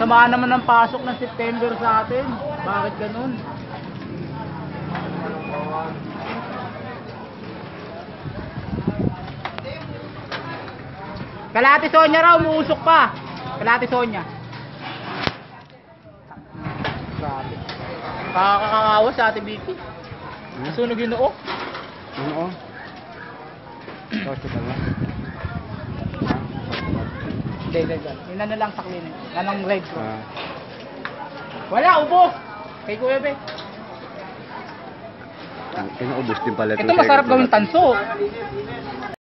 Samaan naman ng pasok ng September sa atin. Bakit ganun? Kalati Sonya raw, umuusok pa. Kalati Sonya. Grabe. Kakakakawa sa ate Vicky. Sunog yung noo. Oo. Hospital na. Hindi, hindi, hindi. Yun na lang sa clinic. Anong red ko. Ah. Wala, ubos. Kay Kuya Be. Pinaubos din pala Ito masarap gawing tanso.